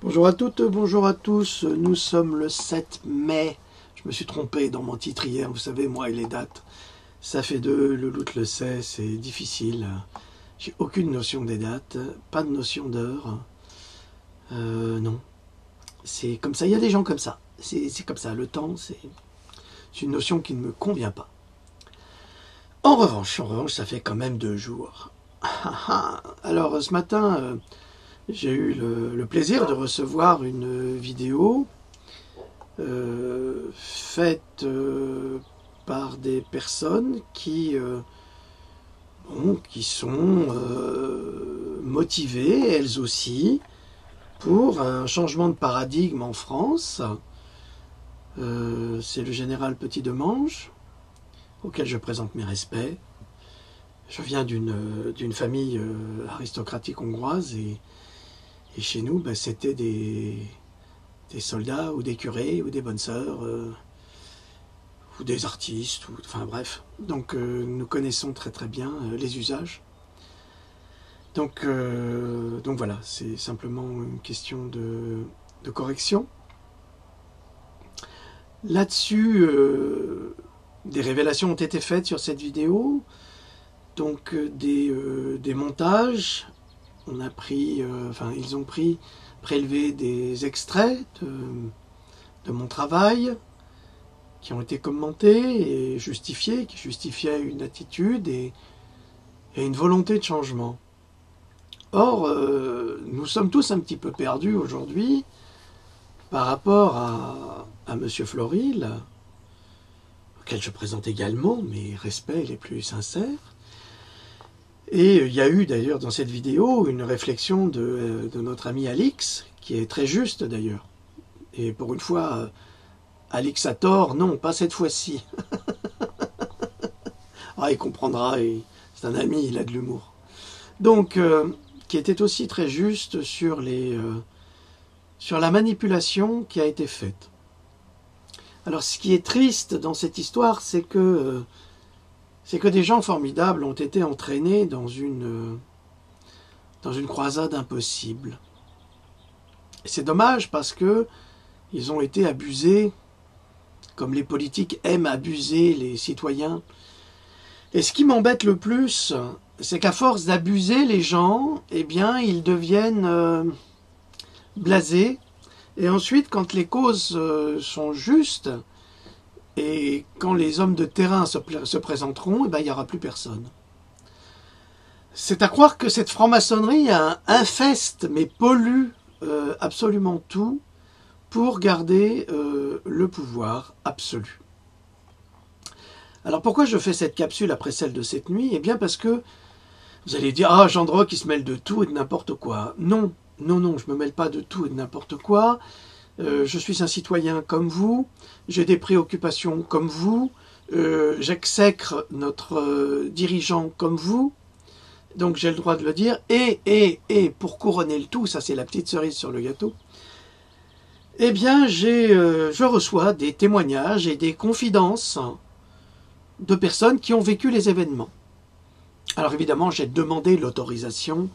Bonjour à toutes, bonjour à tous. Nous sommes le 7 mai. Je me suis trompé dans mon titre hier, vous savez, moi et les dates. Ça fait deux, le loot le sait, c'est difficile. J'ai aucune notion des dates, pas de notion d'heure. Euh, non. C'est comme ça, il y a des gens comme ça. C'est comme ça, le temps, c'est une notion qui ne me convient pas. En revanche, en revanche, ça fait quand même deux jours. Alors, ce matin, euh, j'ai eu le, plaisir de recevoir une vidéo euh, faite euh, par des personnes qui, euh, qui sont motivées, elles aussi, pour un changement de paradigme en France. C'est le général Petit de Mange, auquel je présente mes respects. Je viens d'une famille aristocratique hongroise et et chez nous, ben, c'était des, soldats ou des curés ou des bonnes sœurs euh, ou des artistes, enfin bref. Donc euh, nous connaissons très très bien euh, les usages. Donc, donc voilà, c'est simplement une question de, correction. Là-dessus, des révélations ont été faites sur cette vidéo. Donc des montages on a pris, euh, enfin, ils ont pris, prélevé des extraits de, mon travail qui ont été commentés et justifiés, qui justifiaient une attitude et, une volonté de changement. Or, euh, nous sommes tous un petit peu perdus aujourd'hui par rapport à, à M. Floril, auquel je présente également mes respects les plus sincères, et il y a eu d'ailleurs dans cette vidéo une réflexion de, notre ami Alix, qui est très juste d'ailleurs. Et pour une fois, Alix a tort, non, pas cette fois-ci. ah, il comprendra, c'est un ami, il a de l'humour. Donc, euh, qui était aussi très juste sur, les, euh, sur la manipulation qui a été faite. Alors, ce qui est triste dans cette histoire, c'est que euh, c'est que des gens formidables ont été entraînés dans une, euh, dans une croisade impossible. C'est dommage parce que ils ont été abusés, comme les politiques aiment abuser les citoyens. Et ce qui m'embête le plus, c'est qu'à force d'abuser les gens, eh bien, ils deviennent euh, blasés. Et ensuite, quand les causes euh, sont justes, et quand les hommes de terrain se, présenteront, eh ben, il n'y aura plus personne. C'est à croire que cette franc-maçonnerie infeste, mais pollue euh, absolument tout pour garder euh, le pouvoir absolu. Alors pourquoi je fais cette capsule après celle de cette nuit? Eh bien parce que vous allez dire, ah, Jean qui se mêle de tout et de n'importe quoi. Non, non, non, je ne me mêle pas de tout et de n'importe quoi. Euh, je suis un citoyen comme vous, j'ai des préoccupations comme vous, euh, j'exècre notre euh, dirigeant comme vous, donc j'ai le droit de le dire, et, et, et, pour couronner le tout, ça c'est la petite cerise sur le gâteau, eh bien j'ai, je reçois des témoignages et des confidences de personnes qui ont vécu les événements. Alors évidemment, j'ai demandé l'autorisation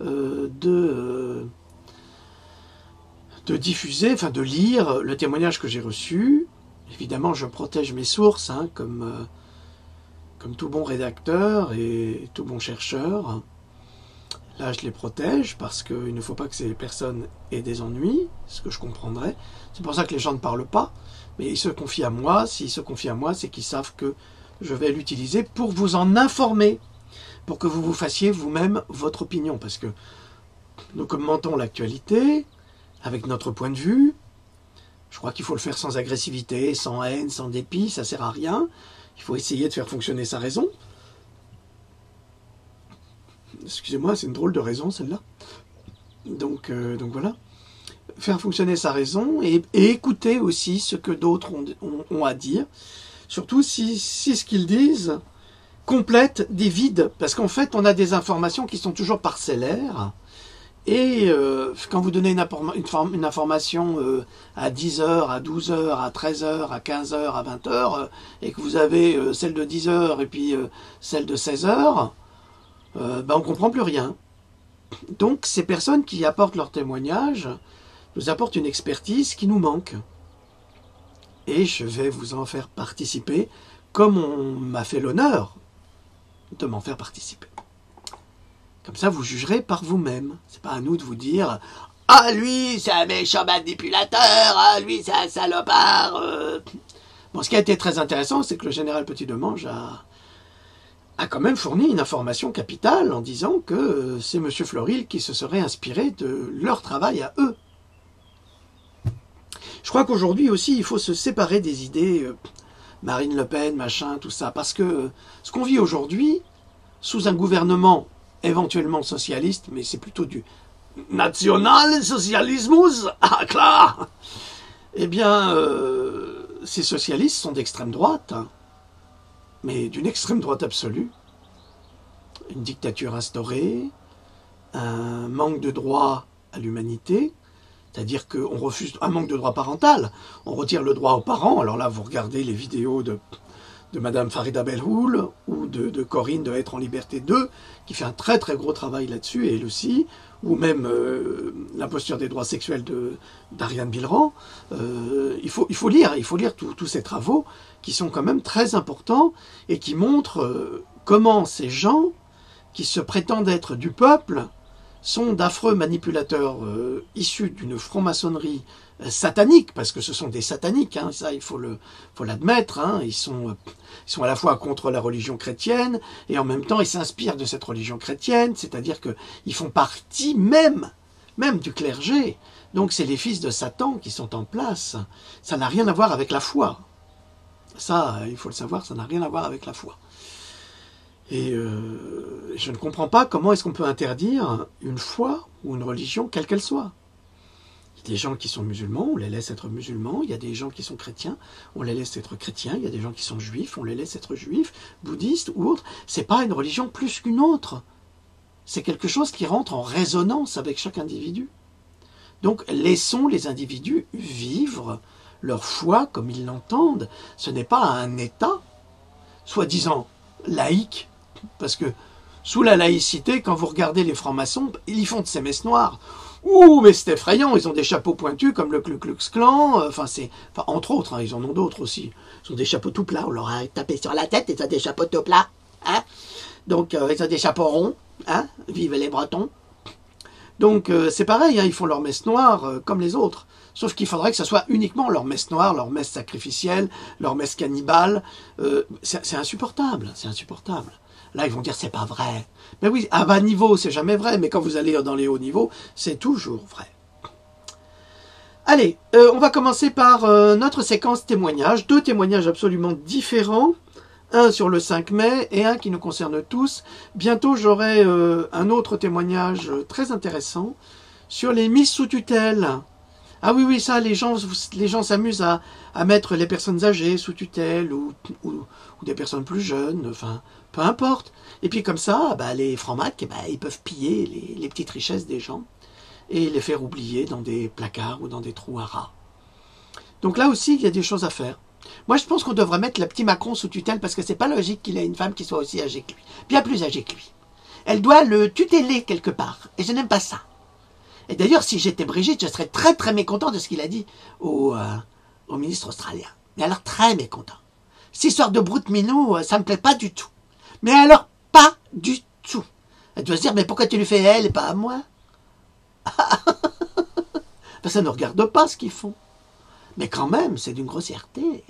de de diffuser, enfin de lire le témoignage que j'ai reçu. Évidemment, je protège mes sources, hein, comme, euh, comme tout bon rédacteur et tout bon chercheur. Là, je les protège parce qu'il ne faut pas que ces personnes aient des ennuis, ce que je comprendrais. C'est pour ça que les gens ne parlent pas, mais ils se confient à moi. S'ils se confient à moi, c'est qu'ils savent que je vais l'utiliser pour vous en informer, pour que vous vous fassiez vous-même votre opinion, parce que nous commentons l'actualité, avec notre point de vue. Je crois qu'il faut le faire sans agressivité, sans haine, sans dépit, ça sert à rien. Il faut essayer de faire fonctionner sa raison. Excusez-moi, c'est une drôle de raison celle-là. Donc, euh, donc voilà. Faire fonctionner sa raison et, écouter aussi ce que d'autres ont, à dire. Surtout si, si ce qu'ils disent complète des vides. Parce qu'en fait, on a des informations qui sont toujours parcellaires. Et euh, quand vous donnez une, information euh, à 10h, à 12h, à 13h, à 15h, à 20h, euh, et que vous avez celle de 10h et puis celle de 16h, ben on ne comprend plus rien. Donc ces personnes qui apportent leur témoignage, nous apporte une expertise qui nous manque. Et je vais vous en faire participer, comme on m'a fait l'honneur de m'en faire participer. Comme ça, vous jugerez par vous-même. C'est pas à nous de vous dire Ah, lui, c'est un méchant manipulateur, ah, lui, c'est un salopard. Euh. Bon, ce qui a été très intéressant, c'est que le général Petit-Demange a, a quand même fourni une information capitale en disant que c'est M. Floril qui se serait inspiré de leur travail à eux. Je crois qu'aujourd'hui aussi, il faut se séparer des idées euh, Marine Le Pen, machin, tout ça, parce que ce qu'on vit aujourd'hui, sous un gouvernement éventuellement socialiste, mais c'est plutôt du national-socialismus, ah, clair Eh bien, euh, ces socialistes sont d'extrême droite, hein, mais d'une extrême droite absolue. Une dictature instaurée, un manque de droit à l'humanité, c'est-à-dire qu'on refuse un manque de droit parental. On retire le droit aux parents. Alors là, vous regardez les vidéos de, de Madame Farida Belhoul ou de, Corinne de Être en Liberté 2, qui fait un très très gros travail là-dessus, et elle aussi, ou même euh, la posture des droits sexuels d'Ariane Bilran. Euh, il, faut, il faut lire, il faut lire tous ces travaux qui sont quand même très importants et qui montrent euh, comment ces gens qui se prétendent être du peuple sont d'affreux manipulateurs euh, issus d'une franc-maçonnerie euh, satanique, parce que ce sont des sataniques, hein, ça il faut le faut l'admettre, hein, ils, sont, ils sont à la fois contre la religion chrétienne, et en même temps ils s'inspirent de cette religion chrétienne, c'est-à-dire qu'ils font partie même, même du clergé. Donc c'est les fils de Satan qui sont en place. Ça n'a rien à voir avec la foi. Ça, il faut le savoir, ça n'a rien à voir avec la foi. Et euh, je ne comprends pas comment est-ce qu'on peut interdire une foi ou une religion, quelle qu'elle soit. Il y a des gens qui sont musulmans, on les laisse être musulmans. Il y a des gens qui sont chrétiens, on les laisse être chrétiens. Il y a des gens qui sont juifs, on les laisse être juifs, bouddhistes ou autres. C'est pas une religion plus qu'une autre. C'est quelque chose qui rentre en résonance avec chaque individu. Donc laissons les individus vivre leur foi comme ils l'entendent. Ce n'est pas un État, soi-disant laïque, parce que sous la laïcité, quand vous regardez les francs-maçons, ils y font de ces messes noires. Ouh, mais c'est effrayant, ils ont des chapeaux pointus comme le Ku Klux Klan, euh, enfin c'est, entre autres, hein, ils en ont d'autres aussi. Ils ont des chapeaux tout plats, on leur a tapé sur la tête, ils ont des chapeaux tout plats, hein Donc euh, ils ont des chapeaux ronds, hein Vive les Bretons. Donc euh, c'est pareil, hein, ils font leur messe noire comme les autres. Sauf qu'il faudrait que ce soit uniquement leur messe noire, leur messe sacrificielle, leur messe cannibale. c'est insupportable, c'est insupportable. Là, ils vont dire c'est pas vrai. Mais oui, à bas niveau, c'est jamais vrai, mais quand vous allez dans les hauts niveaux, c'est toujours vrai. Allez, euh, on va commencer par euh, notre séquence témoignages. Deux témoignages absolument différents. Un sur le 5 mai et un qui nous concerne tous. Bientôt, j'aurai euh, un autre témoignage très intéressant sur les mises sous tutelle. Ah oui, oui, ça, les gens, les gens s'amusent à, mettre les personnes âgées sous tutelle ou, ou, des personnes plus jeunes, enfin, peu importe. Et puis comme ça, bah, les francs-macs, bah, ils peuvent piller les, petites richesses des gens et les faire oublier dans des placards ou dans des trous à rats. Donc là aussi, il y a des choses à faire. Moi, je pense qu'on devrait mettre le petit Macron sous tutelle parce que c'est pas logique qu'il ait une femme qui soit aussi âgée que lui, bien plus âgée que lui. Elle doit le tuteler quelque part, et je n'aime pas ça. Et d'ailleurs, si j'étais Brigitte, je serais très très mécontent de ce qu'il a dit au, euh, au ministre australien. Mais alors très mécontent. Cette histoire de brute minou, euh, ça me plaît pas du tout. Mais alors, pas du tout. Elle doit se dire, mais pourquoi tu lui fais elle et pas à moi? Ça ne regarde pas ce qu'ils font. Mais quand même, c'est d'une grossièreté.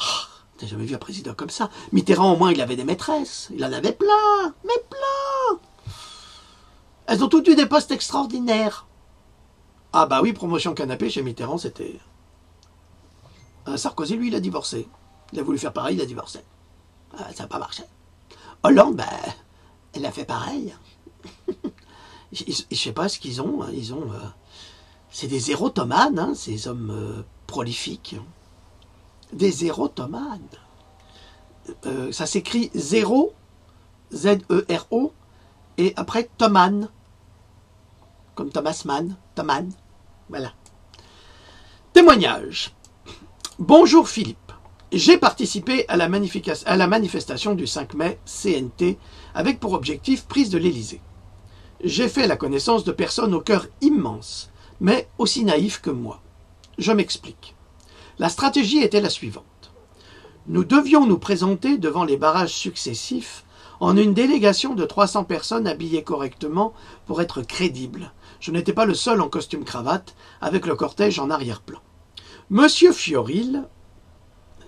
Oh, T'as jamais vu un président comme ça? Mitterrand, au moins, il avait des maîtresses. Il en avait plein, mais plein. Elles ont toutes eu des postes extraordinaires. Ah bah oui, promotion canapé chez Mitterrand, c'était... Sarkozy, lui, il a divorcé. Il a voulu faire pareil, il a divorcé. Ah, ça n'a pas marché. Hollande, ben, elle a fait pareil. je ne sais pas ce qu'ils ont. Hein. Ils ont. Euh, c'est des érotomanes, hein, ces hommes euh, prolifiques. Des érotomanes. Euh, ça s'écrit zéro, Z-E-R-O, et après Thoman. Comme Thomas Mann, Thoman. Voilà. Témoignage. Bonjour Philippe. J'ai participé à la, manifestation du 5 mai CNT avec pour objectif prise de l'Élysée. J'ai fait la connaissance de personnes au cœur immense, mais aussi naïfs que moi. Je m'explique. La stratégie était la suivante. Nous devions nous présenter devant les barrages successifs en une délégation de 300 personnes habillées correctement pour être crédibles. Je n'étais pas le seul en costume cravate, avec le cortège en arrière-plan. Monsieur Fioril,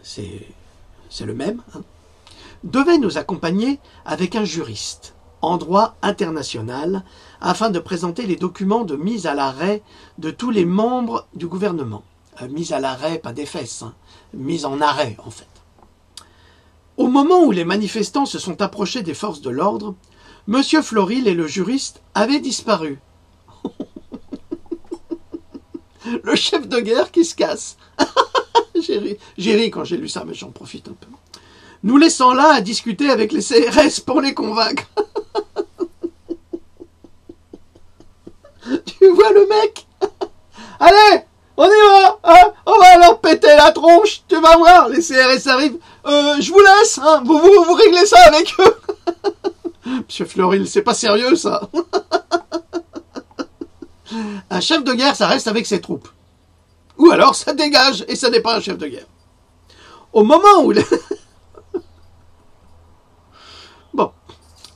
c'est le même, hein, devait nous accompagner avec un juriste en droit international afin de présenter les documents de mise à l'arrêt de tous les membres du gouvernement. Euh, mise à l'arrêt, pas des fesses, hein, mise en arrêt en fait. Au moment où les manifestants se sont approchés des forces de l'ordre, M. Floril et le juriste avaient disparu. le chef de guerre qui se casse. j'ai ri, quand j'ai lu ça, mais j'en profite un peu. Nous laissant là à discuter avec les CRS pour les convaincre. tu vois le mec? Allez, on y va hein? On va leur péter la tronche, tu vas voir, les CRS arrivent. Euh, je vous laisse, hein vous, vous, vous réglez ça avec eux. Monsieur Floril, c'est pas sérieux ça. un chef de guerre, ça reste avec ses troupes. Alors ça dégage et ça n'est pas un chef de guerre. Au moment où... bon,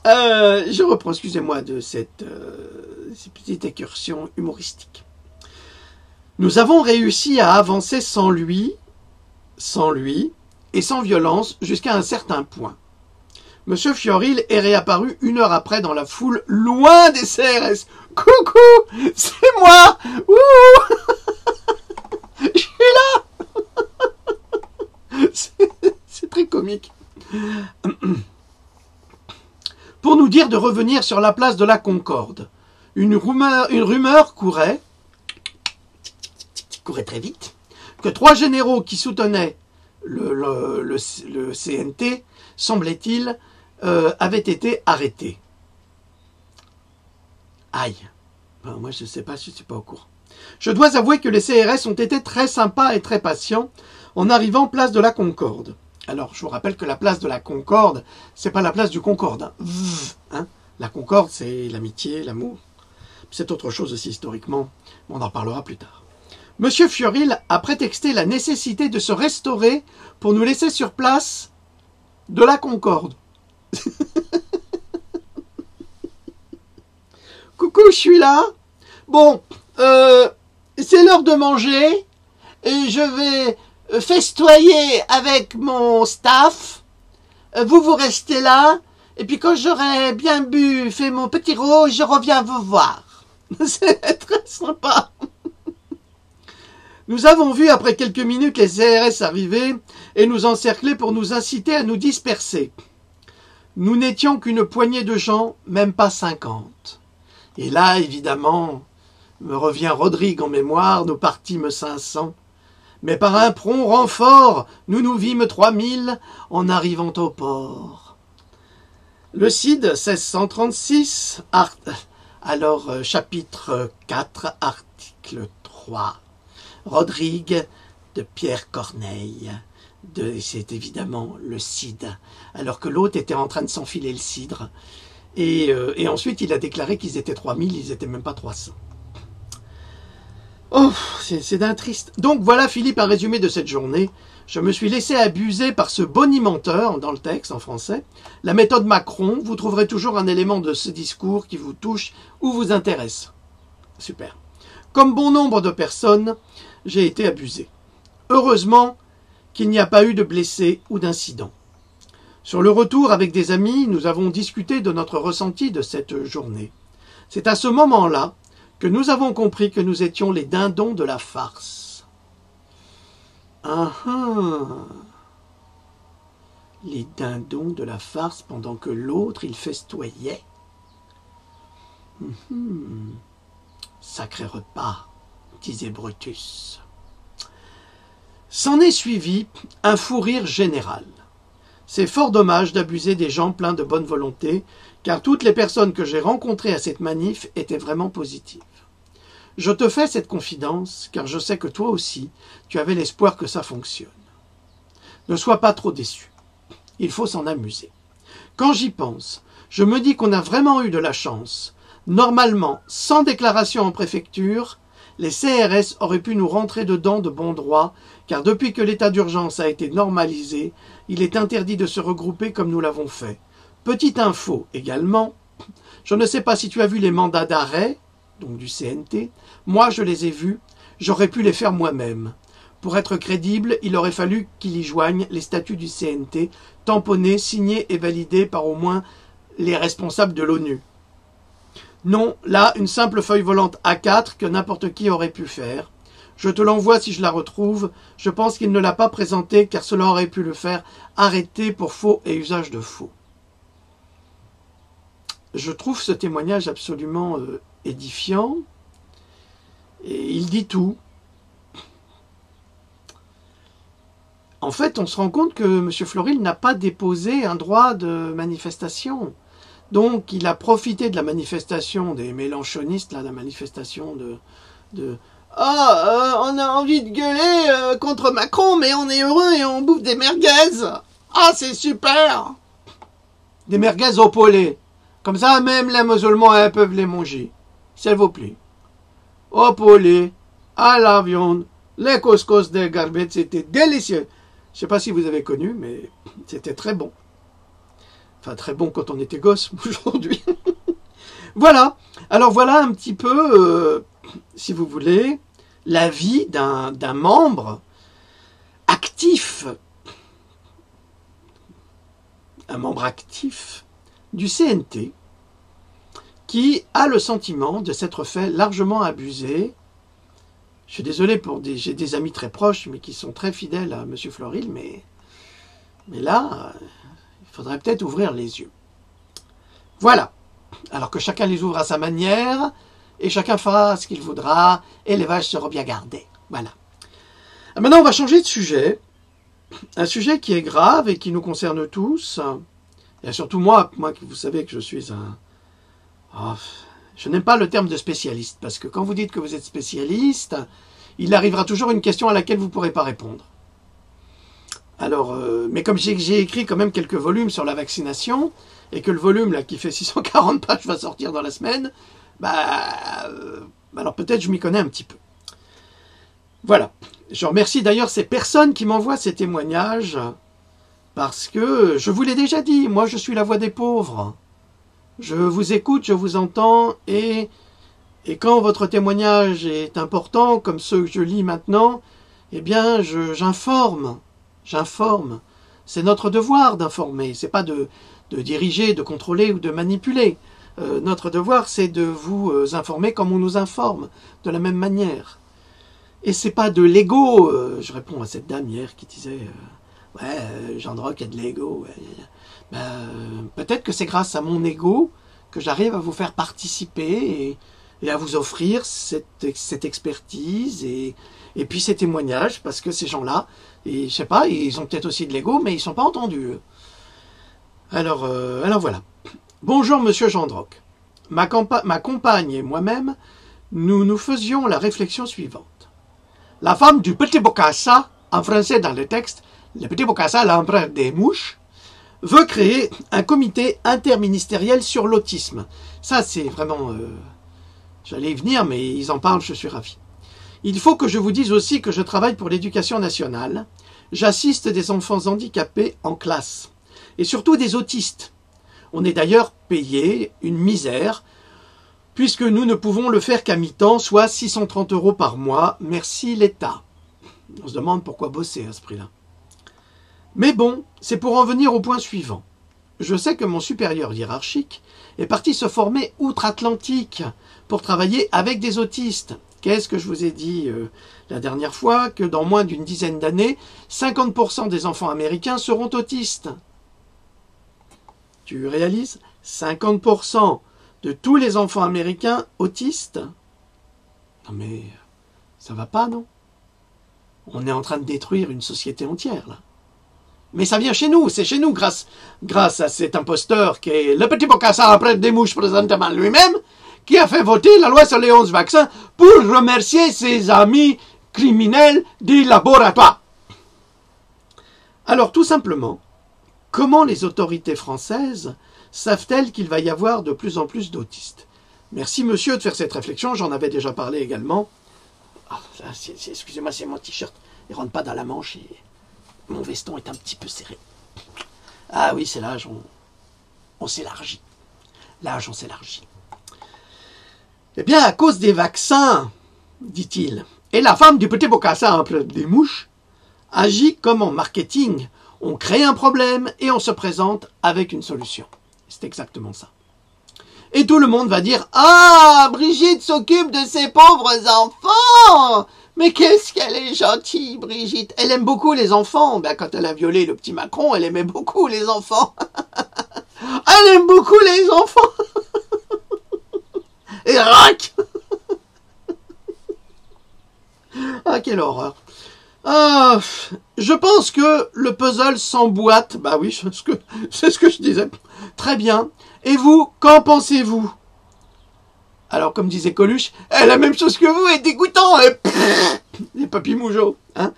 euh, je reprends, excusez-moi de cette, euh, cette petite incursion humoristique. Nous avons réussi à avancer sans lui, sans lui, et sans violence jusqu'à un certain point. Monsieur Fioril est réapparu une heure après dans la foule, loin des CRS. Coucou, c'est moi. Je suis là. C'est très Pour nous dire de revenir sur la place de la Concorde. Une rumeur, courait, très vite, que trois généraux qui soutenaient le, CNT, semblait-il, euh, avait été arrêté. Aïe. moi, je ne sais pas, je ne suis pas au courant. Je dois avouer que les CRS ont été très sympas et très patients en arrivant place de la Concorde. Alors, je vous rappelle que la place de la Concorde, c'est pas la place du Concorde. La Concorde, c'est l'amitié, l'amour. C'est autre chose aussi historiquement. On en parlera plus tard. Monsieur Fioril a prétexté la nécessité de se restaurer pour nous laisser sur place de la Concorde. Coucou, je suis là. Bon, c'est l'heure de manger et je vais festoyer avec mon staff. Euh, vous, vous restez là. Et puis quand j'aurai bien bu, fait mon petit rose, je reviens vous voir. C'est très sympa. Nous avons vu après quelques minutes les CRS arriver et nous encercler pour nous inciter à nous disperser. Nous n'étions qu'une poignée de gens, même pas cinquante. Et là, évidemment, me revient Rodrigue en mémoire, nous partîmes cinq cents. Mais par un prompt renfort, nous nous vîmes trois mille en arrivant au port. Le Cid 1636, alors euh, chapitre 4, article 3. Rodrigue de Pierre Corneille. C'est évidemment le cidre. Alors que l'autre était en train de s'enfiler le cidre. Et, euh, et, ensuite, il a déclaré qu'ils étaient 3000, ils n'étaient même pas 300. Oh, c'est d'un triste. Donc voilà Philippe un résumé de cette journée. Je me suis laissé abuser par ce bonimenteur dans le texte en français. La méthode Macron, vous trouverez toujours un élément de ce discours qui vous touche ou vous intéresse. Super. Comme bon nombre de personnes, j'ai été abusé. Heureusement qu'il n'y a pas eu de blessés ou d'incidents. Sur le retour avec des amis, nous avons discuté de notre ressenti de cette journée. C'est à ce moment-là nous avons compris que nous étions les dindons de la farce. Ah ah Les dindons de la farce pendant que l'autre il festoyait. Hum, Sacré repas disait Brutus. S'en est suivi un fou rire général. C'est fort dommage d'abuser des gens pleins de bonne volonté, car toutes les personnes que j'ai rencontrées à cette manif étaient vraiment positives. Je te fais cette confidence, car je sais que toi aussi, tu avais l'espoir que ça fonctionne. Ne sois pas trop déçu. Il faut s'en amuser. Quand j'y pense, je me dis qu'on a vraiment eu de la chance. Normalement, sans déclaration en préfecture, les CRS auraient pu nous rentrer dedans de bon droit, car depuis que l'état d'urgence a été normalisé, il est interdit de se regrouper comme nous l'avons fait. Petite info également, je ne sais pas si tu as vu les mandats d'arrêt, donc du CNT, moi je les ai vus, j'aurais pu les faire moi-même. Pour être crédible, il aurait fallu qu'il y joigne les statuts du CNT, tamponnés, signés et validés par au moins les responsables de l'ONU. Non, là, une simple feuille volante A4 que n'importe qui aurait pu faire. Je te l'envoie si je la retrouve. Je pense qu'il ne l'a pas présentée car cela aurait pu le faire arrêter pour faux et usage de faux. Je trouve ce témoignage absolument euh, édifiant. Et il dit tout. En fait, on se rend compte que M. Floril n'a pas déposé un droit de manifestation. Donc, il a profité de la manifestation des mélanchonistes, là, la manifestation de, ah, euh, on a envie de gueuler euh, contre Macron, mais on est heureux et on bouffe des merguez. Ah, c'est super. Des merguez au poulet. Comme ça, même les musulmans peuvent les manger. S'il vous plaît. Au poulet, à la viande, les couscous des garbettes, c'était délicieux. Je ne sais pas si vous avez connu, mais c'était très bon. Enfin, très bon quand on était gosse aujourd'hui. voilà. Alors voilà un petit peu, euh, si vous voulez, la vie d'un membre actif, un membre actif du CNT qui a le sentiment de s'être fait largement abuser. Je suis désolé pour des, j'ai des amis très proches, mais qui sont très fidèles à M. Floril, mais, là, il faudrait peut-être ouvrir les yeux. Voilà. Alors que chacun les ouvre à sa manière, et chacun fera ce qu'il voudra, et les vaches seront bien gardées. Voilà. Maintenant, on va changer de sujet. Un sujet qui est grave et qui nous concerne tous. Et surtout moi, moi, vous savez que je suis un... Oh, je n'aime pas le terme de spécialiste, parce que quand vous dites que vous êtes spécialiste, il arrivera toujours une question à laquelle vous ne pourrez pas répondre. Alors, euh, mais comme j'ai écrit quand même quelques volumes sur la vaccination, et que le volume là qui fait 640 pages va sortir dans la semaine, bah, euh, alors peut-être je m'y connais un petit peu. Voilà. Je remercie d'ailleurs ces personnes qui m'envoient ces témoignages, parce que je vous l'ai déjà dit, moi je suis la voix des pauvres. Je vous écoute, je vous entends, et, quand votre témoignage est important, comme ceux que je lis maintenant, eh bien j'informe j'informe. C'est notre devoir d'informer, c'est pas de, de, diriger, de contrôler ou de manipuler. Euh, notre devoir, c'est de vous euh, informer comme on nous informe, de la même manière. Et c'est pas de l'ego. Euh, je réponds à cette dame hier qui disait Ouais, Rock a de l'ego. Ben, peut-être que c'est grâce à mon ego que j'arrive à vous faire participer et, à vous offrir cette, expertise et, puis ces témoignages, parce que ces gens-là, je sais pas, ils ont peut-être aussi de l'ego, mais ils sont pas entendus. Alors, euh, alors voilà. Bonjour Monsieur Gendroc. Ma, ma compagne et moi-même, nous nous faisions la réflexion suivante. La femme du petit Bocassa, en français dans le texte, le petit Bocassa, l'empereur des mouches, veut créer un comité interministériel sur l'autisme. Ça, c'est vraiment... Euh, j'allais y venir, mais ils en parlent, je suis ravi. Il faut que je vous dise aussi que je travaille pour l'éducation nationale. J'assiste des enfants handicapés en classe, et surtout des autistes. On est d'ailleurs payé une misère, puisque nous ne pouvons le faire qu'à mi-temps, soit 630 euros par mois. Merci l'État. On se demande pourquoi bosser à ce prix-là. Mais bon, c'est pour en venir au point suivant. Je sais que mon supérieur hiérarchique est parti se former outre-Atlantique pour travailler avec des autistes. Qu'est-ce que je vous ai dit euh, la dernière fois Que dans moins d'une dizaine d'années, 50% des enfants américains seront autistes? Tu réalises? 50% de tous les enfants américains autistes? Non mais ça va pas, non? On est en train de détruire une société entière, là. Mais ça vient chez nous, c'est chez nous, grâce, grâce à cet imposteur qui est le petit Bocassa après des mouches présentement lui-même, qui a fait voter la loi sur les 11 vaccins pour remercier ses amis criminels des laboratoires. Alors tout simplement, comment les autorités françaises savent-elles qu'il va y avoir de plus en plus d'autistes? Merci monsieur de faire cette réflexion, j'en avais déjà parlé également Ah, excusez-moi, c'est mon t-shirt. Il rentre pas dans la manche mon veston est un petit peu serré. Ah oui, c'est l'âge, on, s'élargit. L'âge, on s'élargit. Eh bien, à cause des vaccins, dit-il, et la femme du petit bocassin en plein des mouches agit comme en marketing. On crée un problème et on se présente avec une solution. C'est exactement ça. Et tout le monde va dire Ah, Brigitte s'occupe de ses pauvres enfants mais qu'est-ce qu'elle est gentille, Brigitte. Elle aime beaucoup les enfants. Ben, quand elle a violé le petit Macron, elle aimait beaucoup les enfants. elle aime beaucoup les enfants. Et rac Ah, quelle horreur. Ah, je pense que le puzzle s'emboîte. Bah oui, c'est ce que je disais. Très bien. Et vous, qu'en pensez-vous? Alors, comme disait Coluche, eh, la même chose que vous est dégoûtant. Hein. Les papis mougeaux. Hein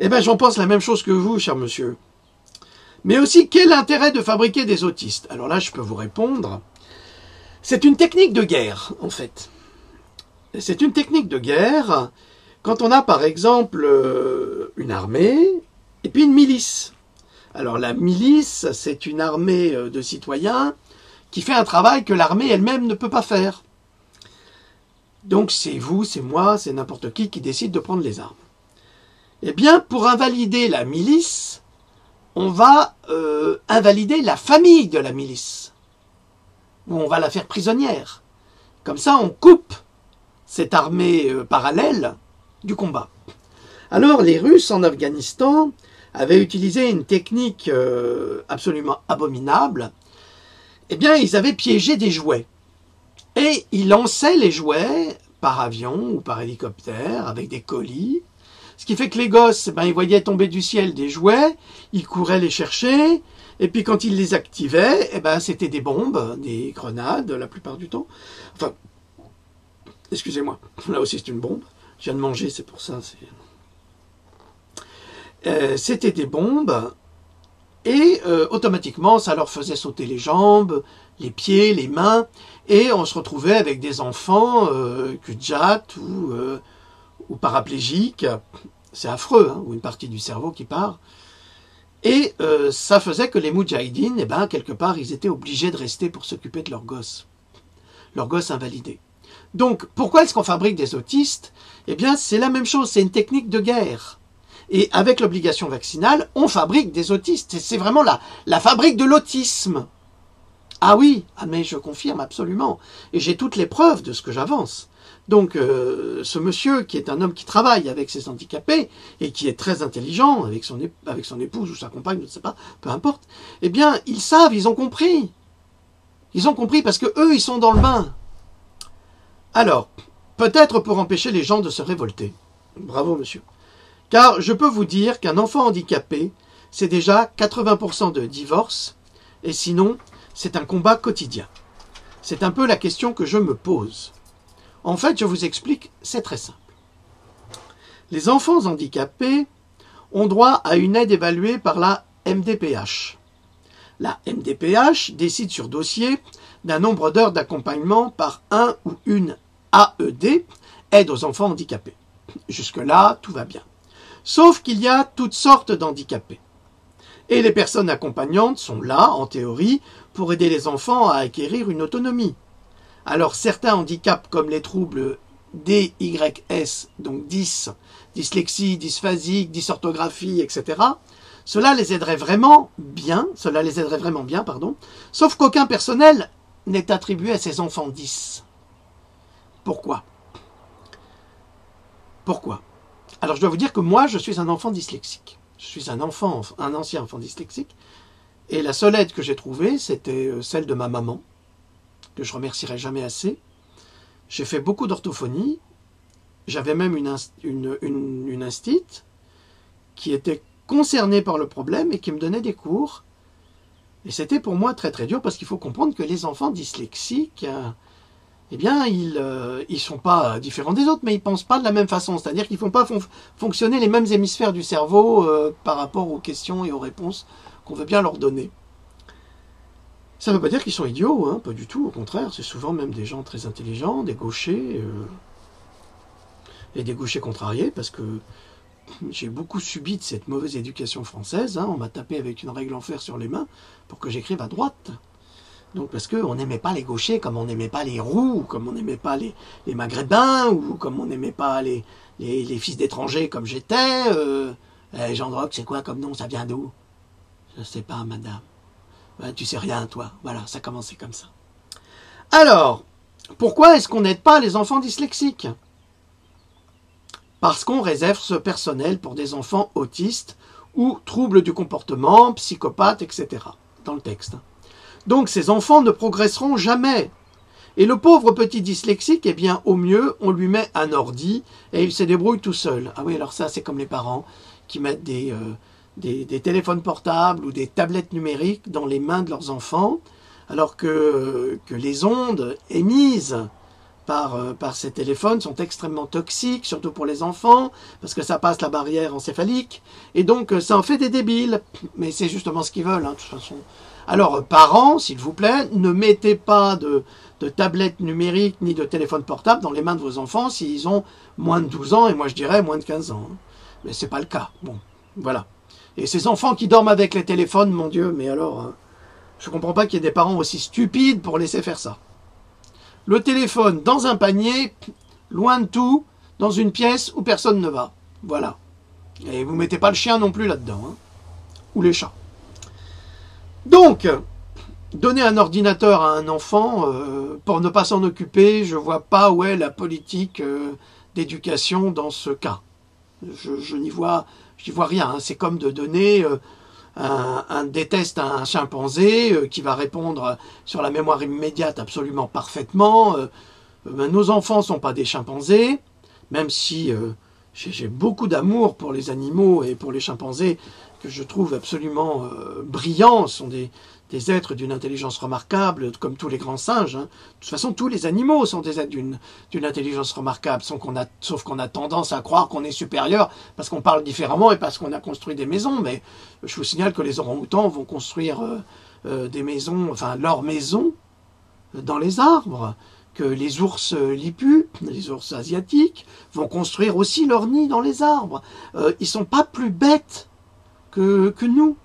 eh bien, j'en pense la même chose que vous, cher monsieur. Mais aussi, quel intérêt de fabriquer des autistes? Alors là, je peux vous répondre. C'est une technique de guerre, en fait. C'est une technique de guerre quand on a par exemple euh, une armée et puis une milice. Alors la milice, c'est une armée euh, de citoyens qui fait un travail que l'armée elle-même ne peut pas faire. Donc c'est vous, c'est moi, c'est n'importe qui qui décide de prendre les armes. Eh bien, pour invalider la milice, on va euh, invalider la famille de la milice, ou on va la faire prisonnière. Comme ça, on coupe cette armée parallèle du combat. Alors les Russes en Afghanistan avaient utilisé une technique euh, absolument abominable. Eh bien, ils avaient piégé des jouets. Et ils lançaient les jouets par avion ou par hélicoptère avec des colis. Ce qui fait que les gosses, eh ben, ils voyaient tomber du ciel des jouets, ils couraient les chercher, et puis quand ils les activaient, eh ben, c'était des bombes, des grenades la plupart du temps. Enfin, excusez-moi, là aussi c'est une bombe. Je viens de manger, c'est pour ça. Euh, C'était des bombes et euh, automatiquement ça leur faisait sauter les jambes, les pieds, les mains et on se retrouvait avec des enfants euh, ou, euh, ou paraplégiques. C'est affreux, hein, ou une partie du cerveau qui part. Et euh, ça faisait que les Moudjahidines, eh ben, quelque part, ils étaient obligés de rester pour s'occuper de leurs gosses. Leurs gosses invalidés. Donc, pourquoi est-ce qu'on fabrique des autistes? Eh bien, c'est la même chose, c'est une technique de guerre. Et avec l'obligation vaccinale, on fabrique des autistes. C'est vraiment la, la fabrique de l'autisme. Ah oui, ah mais je confirme absolument. Et j'ai toutes les preuves de ce que j'avance. Donc euh, ce monsieur qui est un homme qui travaille avec ses handicapés et qui est très intelligent avec son, épouse ou sa compagne, je ne sais pas, peu importe, eh bien ils savent, ils ont compris. Ils ont compris parce que eux ils sont dans le bain. Alors, peut-être pour empêcher les gens de se révolter. Bravo, monsieur. Car je peux vous dire qu'un enfant handicapé, c'est déjà 80% de divorce, et sinon, c'est un combat quotidien. C'est un peu la question que je me pose. En fait, je vous explique, c'est très simple. Les enfants handicapés ont droit à une aide évaluée par la MDPH. La MDPH décide sur dossier d'un nombre d'heures d'accompagnement par un ou une AED, aide aux enfants handicapés. Jusque-là, tout va bien. Sauf qu'il y a toutes sortes d'handicapés. Et les personnes accompagnantes sont là, en théorie, pour aider les enfants à acquérir une autonomie. Alors certains handicaps comme les troubles DYS, donc 10, dyslexie, dysphasique, dysorthographie, etc., cela les aiderait vraiment bien, cela les aiderait vraiment bien, pardon, sauf qu'aucun personnel n'est attribué à ces enfants 10. Pourquoi? Pourquoi? Alors je dois vous dire que moi, je suis un enfant dyslexique. Je suis un enfant, un ancien enfant dyslexique. Et la seule aide que j'ai trouvée, c'était euh, celle de ma maman, que je remercierai jamais assez. J'ai fait beaucoup d'orthophonie. J'avais même une, une, une, instite qui était concernée par le problème et qui me donnait des cours. Et c'était pour moi très très dur parce qu'il faut comprendre que les enfants dyslexiques, euh, eh bien, ils ne euh, sont pas différents des autres, mais ils pensent pas de la même façon. C'est-à-dire qu'ils font pas fonctionner les mêmes hémisphères du cerveau par rapport aux questions et aux réponses qu'on veut bien leur donner. Ça ne veut pas dire qu'ils sont idiots, hein, pas du tout. Au contraire, c'est souvent même des gens très intelligents, des gauchers. Euh. et des gauchers contrariés, parce que j'ai beaucoup subi de cette mauvaise éducation française. Hein. On m'a tapé avec une règle en fer sur les mains pour que j'écrive à droite. Donc parce qu'on n'aimait pas les gauchers comme on n'aimait pas les roux, comme on n'aimait pas les, maghrébins, ou comme on n'aimait pas les, fils d'étrangers comme j'étais. Euh, eh, Jean c'est quoi comme nom? Ça vient d'où? Je ne sais pas, madame. Tu tu sais rien, toi. Voilà, ça commençait comme ça. Alors, pourquoi est-ce qu'on n'aide pas les enfants dyslexiques? Parce qu'on réserve ce personnel pour des enfants autistes ou troubles du comportement, psychopathes, etc. Dans le texte. Donc ces enfants ne progresseront jamais. Et le pauvre petit dyslexique, eh bien, au mieux, on lui met un ordi et il se débrouille tout seul. Ah oui, alors ça, c'est comme les parents qui mettent des, euh, des, téléphones portables ou des tablettes numériques dans les mains de leurs enfants, alors que, que les ondes émises par, euh, par ces téléphones sont extrêmement toxiques, surtout pour les enfants, parce que ça passe la barrière encéphalique, et donc euh, ça en fait des débiles. Mais c'est justement ce qu'ils veulent, hein, de toute façon. Alors, parents, s'il vous plaît, ne mettez pas de, de tablettes numériques ni de téléphones portables dans les mains de vos enfants s'ils ont moins de 12 ans, et moi je dirais moins de 15 ans. Hein. Mais c'est pas le cas. Bon, voilà. Et ces enfants qui dorment avec les téléphones, mon Dieu, mais alors, hein, je comprends pas qu'il y ait des parents aussi stupides pour laisser faire ça. Le téléphone dans un panier, loin de tout, dans une pièce où personne ne va. Voilà. Et vous mettez pas le chien non plus là-dedans. Hein. Ou les chats. Donc, donner un ordinateur à un enfant euh, pour ne pas s'en occuper, je vois pas où est la politique euh, d'éducation dans ce cas. Je, n'y vois, vois rien. Hein. C'est comme de donner euh, un, un, à un chimpanzé qui va répondre sur la mémoire immédiate absolument parfaitement. Ben, nos enfants ne sont pas des chimpanzés, même si j'ai beaucoup d'amour pour les animaux et pour les chimpanzés que je trouve absolument euh, brillants, sont des, êtres d'une intelligence remarquable, comme tous les grands singes. Hein. De toute façon, tous les animaux sont des êtres d'une, intelligence remarquable, sauf qu'on, a, tendance à croire qu'on est supérieur parce qu'on parle différemment et parce qu'on a construit des maisons. Mais je vous signale que les orang-outans vont construire euh, euh, des maisons, enfin leurs maisons, dans les arbres que les ours lipus, les ours asiatiques, vont construire aussi leur nid dans les arbres. Ils ils sont pas plus bêtes que, nous.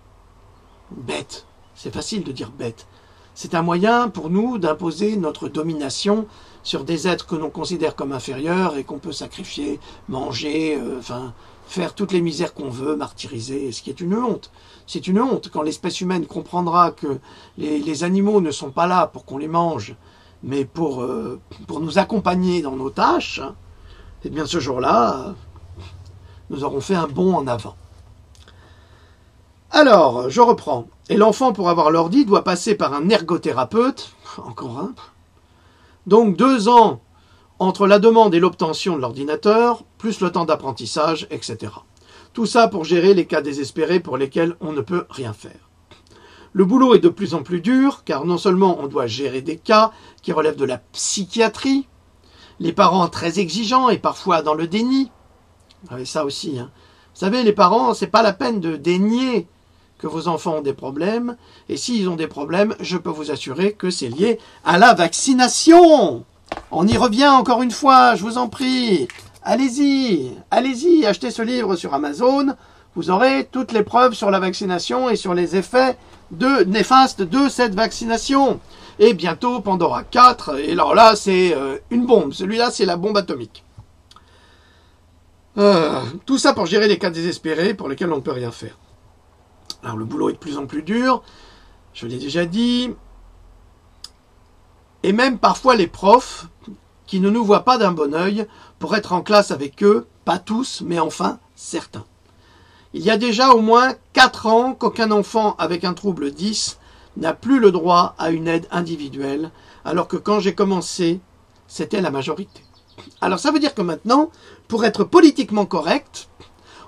Bête, c'est facile de dire bête. C'est un moyen pour nous d'imposer notre domination sur des êtres que l'on considère comme inférieurs et qu'on peut sacrifier, manger, euh, enfin faire toutes les misères qu'on veut, martyriser, ce qui est une honte. C'est une honte quand l'espèce humaine comprendra que les, animaux ne sont pas là pour qu'on les mange, mais pour, euh, pour nous accompagner dans nos tâches. Eh bien ce jour-là, nous aurons fait un bond en avant. Alors, je reprends. Et l'enfant, pour avoir l'ordi, doit passer par un ergothérapeute. Encore un. Donc deux ans entre la demande et l'obtention de l'ordinateur, plus le temps d'apprentissage, etc. Tout ça pour gérer les cas désespérés pour lesquels on ne peut rien faire. Le boulot est de plus en plus dur, car non seulement on doit gérer des cas qui relèvent de la psychiatrie, les parents très exigeants et parfois dans le déni. Vous ça aussi. Hein. Vous savez, les parents, c'est pas la peine de dénier que vos enfants ont des problèmes. Et s'ils ont des problèmes, je peux vous assurer que c'est lié à la vaccination. On y revient encore une fois, je vous en prie. Allez-y, allez-y, achetez ce livre sur Amazon. Vous aurez toutes les preuves sur la vaccination et sur les effets néfastes de cette vaccination. Et bientôt Pandora 4. Et alors là, c'est euh, une bombe. Celui-là, c'est la bombe atomique. Euh, tout ça pour gérer les cas désespérés pour lesquels on ne peut rien faire. Alors le boulot est de plus en plus dur, je l'ai déjà dit. Et même parfois les profs, qui ne nous voient pas d'un bon œil, pour être en classe avec eux, pas tous, mais enfin certains. Il y a déjà au moins 4 ans qu'aucun enfant avec un trouble 10 n'a plus le droit à une aide individuelle, alors que quand j'ai commencé, c'était la majorité. Alors ça veut dire que maintenant, pour être politiquement correct,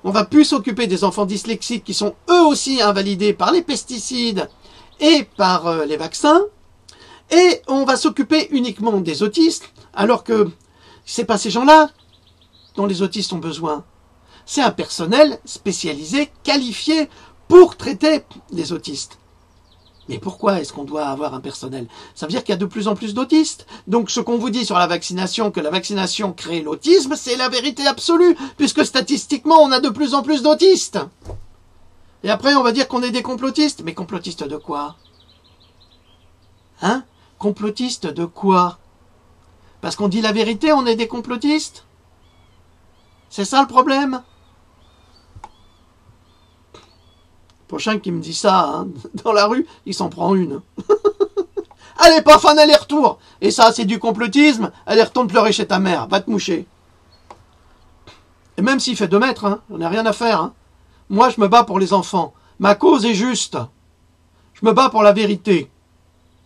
on va plus s'occuper des enfants dyslexiques qui sont eux aussi invalidés par les pesticides et par euh, les vaccins. Et on va s'occuper uniquement des autistes, alors que c'est pas ces gens-là dont les autistes ont besoin. C'est un personnel spécialisé, qualifié pour traiter les autistes. Mais pourquoi est-ce qu'on doit avoir un personnel? Ça veut dire qu'il y a de plus en plus d'autistes. Donc ce qu'on vous dit sur la vaccination, que la vaccination crée l'autisme, c'est la vérité absolue, puisque statistiquement on a de plus en plus d'autistes. Et après on va dire qu'on est des complotistes. Mais complotistes de quoi? Hein? Complotistes de quoi? Parce qu'on dit la vérité, on est des complotistes? C'est ça le problème? Prochain qui me dit ça hein, dans la rue, il s'en prend une. Allez, pas fan aller-retour. Et ça, c'est du complotisme. Allez, retourne pleurer chez ta mère. Va te moucher. Et même s'il fait deux mètres, hein, on n'a rien à faire. Hein. Moi, je me bats pour les enfants. Ma cause est juste. Je me bats pour la vérité.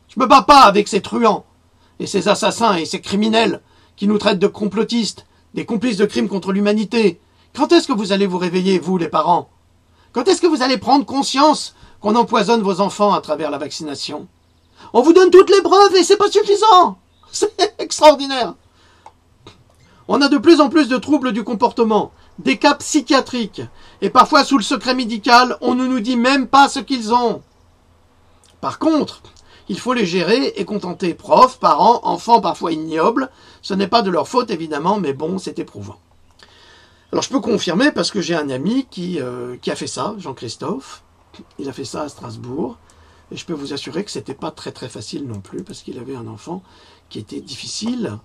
Je me bats pas avec ces truands et ces assassins et ces criminels qui nous traitent de complotistes, des complices de crimes contre l'humanité. Quand est-ce que vous allez vous réveiller, vous, les parents? Quand est-ce que vous allez prendre conscience qu'on empoisonne vos enfants à travers la vaccination? On vous donne toutes les preuves et c'est pas suffisant C'est extraordinaire On a de plus en plus de troubles du comportement, des cas psychiatriques, et parfois sous le secret médical, on ne nous dit même pas ce qu'ils ont. Par contre, il faut les gérer et contenter profs, parents, enfants parfois ignobles. Ce n'est pas de leur faute évidemment, mais bon, c'est éprouvant. Alors je peux confirmer parce que j'ai un ami qui, euh, qui a fait ça, Jean-Christophe. Il a fait ça à Strasbourg. Et je peux vous assurer que c'était pas très très facile non plus parce qu'il avait un enfant qui était difficile.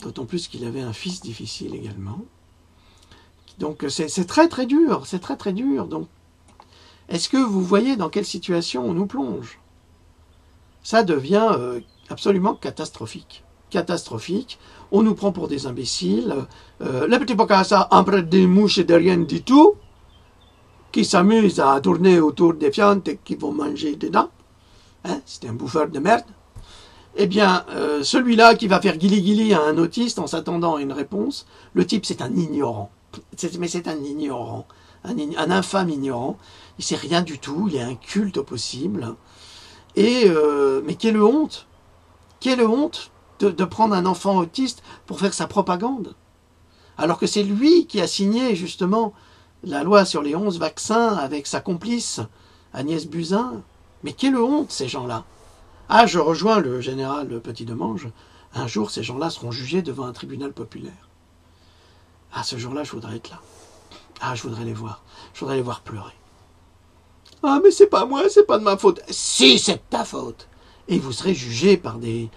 D'autant plus qu'il avait un fils difficile également. Donc c'est très très dur, c'est très très dur. Donc est-ce que vous voyez dans quelle situation on nous plonge? Ça devient euh, absolument catastrophique catastrophique. On nous prend pour des imbéciles. Euh, les petits bocassa empruntent des mouches et de rien du tout, qui s'amusent à tourner autour des fientes et qui vont manger dedans. Hein, c'est un bouffeur de merde. Eh bien, euh, celui-là qui va faire guili-guili à un autiste en s'attendant à une réponse, le type c'est un ignorant. Mais c'est un ignorant, un, un, infâme ignorant. Il sait rien du tout, il est inculte au possible. Et euh, mais quelle honte Quelle honte de, prendre un enfant autiste pour faire sa propagande. Alors que c'est lui qui a signé justement la loi sur les 11 vaccins avec sa complice, Agnès Buzyn. Mais quelle honte ces gens-là Ah, je rejoins le général Petit-Demange. Un jour, ces gens-là seront jugés devant un tribunal populaire. Ah, ce jour-là, je voudrais être là. Ah, je voudrais les voir. Je voudrais les voir pleurer. Ah, mais c'est pas moi, c'est pas de ma faute. Si, c'est ta faute. Et vous serez jugé par des,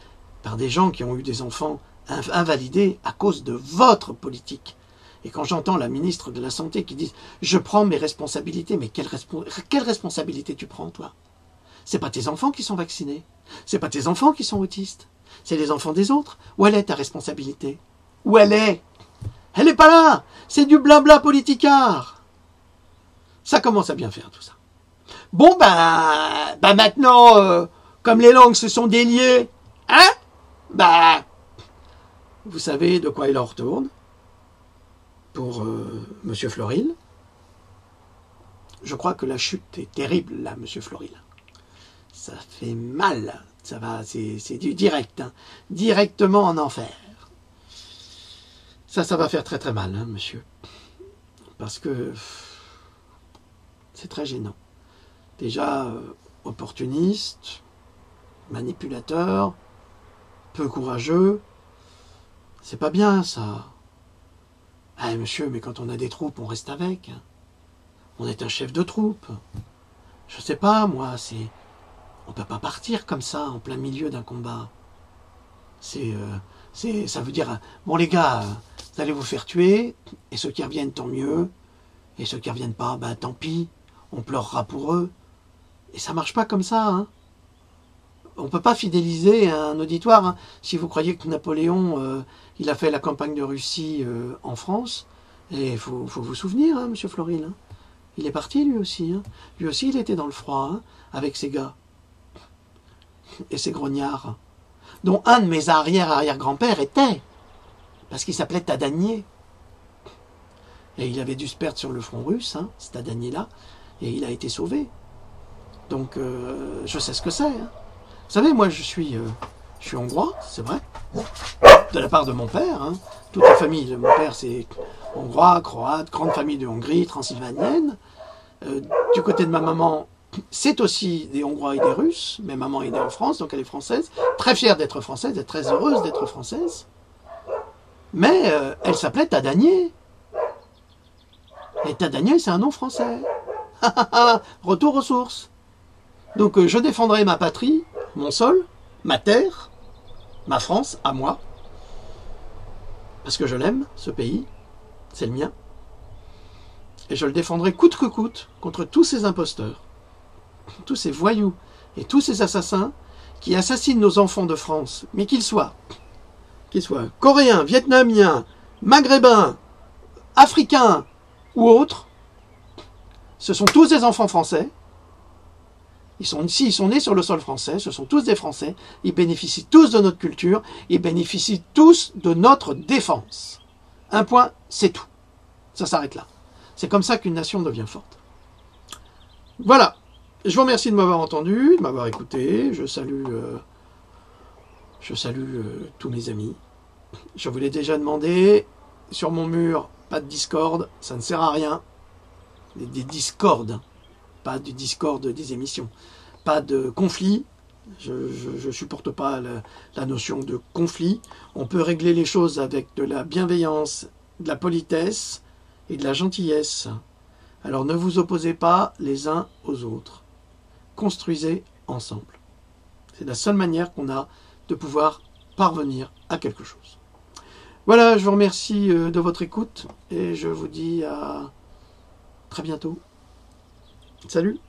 par des gens qui ont eu des enfants invalidés à cause de votre politique. Et quand j'entends la ministre de la Santé qui dit Je prends mes responsabilités, mais quelle, quelle responsabilité tu prends, toi? C'est pas tes enfants qui sont vaccinés. C'est pas tes enfants qui sont autistes. C'est les enfants des autres. Où elle est ta responsabilité? Où elle est? Elle n'est pas là C'est du blabla politicard Ça commence à bien faire tout ça. Bon, ben, ben maintenant, euh, comme les langues se sont déliées, hein? Bah, vous savez de quoi il en retourne? Pour euh, Monsieur Floril. Je crois que la chute est terrible là, Monsieur Floril. Ça fait mal. Ça va, c'est du direct, hein. directement en enfer. Ça, ça va faire très très mal, hein, monsieur. Parce que c'est très gênant. Déjà, euh, opportuniste, manipulateur, courageux. C'est pas bien ça. Ah monsieur, mais quand on a des troupes, on reste avec. On est un chef de troupe. Je sais pas, moi, c'est. On peut pas partir comme ça en plein milieu d'un combat. C'est. Euh, c'est. Ça veut dire. Bon les gars, vous allez vous faire tuer, et ceux qui reviennent, tant mieux. Et ceux qui reviennent pas, ben tant pis. On pleurera pour eux. Et ça marche pas comme ça, hein on ne peut pas fidéliser un auditoire. Hein. Si vous croyez que Napoléon, euh, il a fait la campagne de Russie euh, en France, et il faut, vous souvenir, hein, Monsieur Floril. Hein. Il est parti lui aussi. Lui aussi, il était dans le froid, avec ses gars. Et ses grognards. Dont un de mes arrière-arrière-grands-pères était. Parce qu'il s'appelait Tadanier. Et il avait dû se perdre sur le front russe, ce Tadanier-là. Et il a été sauvé. Donc, euh, je sais ce que c'est. Vous savez, moi, je suis, euh, je suis hongrois, c'est vrai, de la part de mon père. Hein. Toute la famille de mon père, c'est hongrois, croate, grande famille de Hongrie, transylvanienne. Euh, du côté de ma maman, c'est aussi des Hongrois et des Russes. Mais maman est née en France, donc elle est française. Très fière d'être française, et très heureuse d'être française. Mais euh, elle s'appelait Tadanier. Et Tadanier, c'est un nom français. Retour aux sources. Donc je défendrai ma patrie, mon sol, ma terre, ma France, à moi. Parce que je l'aime, ce pays. C'est le mien. Et je le défendrai coûte que coûte contre tous ces imposteurs, tous ces voyous et tous ces assassins qui assassinent nos enfants de France, mais qu'ils soient, qu'ils soient coréens, vietnamiens, maghrébins, africains ou autres, ce sont tous des enfants français. Ils sont, ils sont nés sur le sol français, ce sont tous des Français, ils bénéficient tous de notre culture, ils bénéficient tous de notre défense. Un point, c'est tout. Ça s'arrête là. C'est comme ça qu'une nation devient forte. Voilà. Je vous remercie de m'avoir entendu, de m'avoir écouté. Je salue, euh, je salue euh, tous mes amis. Je vous l'ai déjà demandé. Sur mon mur, pas de discorde, ça ne sert à rien. Des discordes, pas du discorde des émissions. Pas de conflit. Je ne supporte pas la, notion de conflit. On peut régler les choses avec de la bienveillance, de la politesse, et de la gentillesse. Alors ne vous opposez pas les uns aux autres. Construisez ensemble. C'est la seule manière qu'on a de pouvoir parvenir à quelque chose. Voilà, je vous remercie euh, de votre écoute et je vous dis à très bientôt. Salut